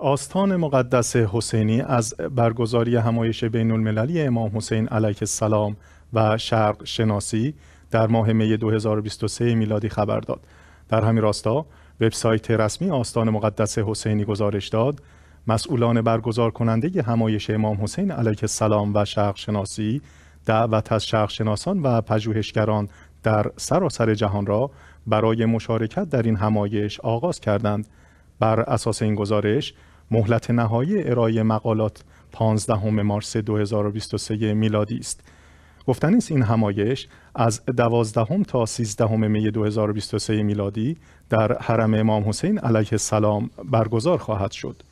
آستان مقدس حسینی از برگزاری همایش بین المللی امام حسین علیه السلام و شرق شناسی در ماه می 2023 میلادی خبر داد. در همین راستا وبسایت رسمی آستان مقدس حسینی گزارش داد مسئولان برگزار کننده همایش امام حسین علیه السلام و شرق شناسی دعوت از شرق شناسان و پژوهشگران در سراسر جهان را برای مشارکت در این همایش آغاز کردند بر اساس این گزارش مهلت نهایی ارائه مقالات 15 مارس 2023 میلادی است. گفتنی است این همایش از 12 تا 13 می 2023 میلادی در حرم امام حسین علیه السلام برگزار خواهد شد.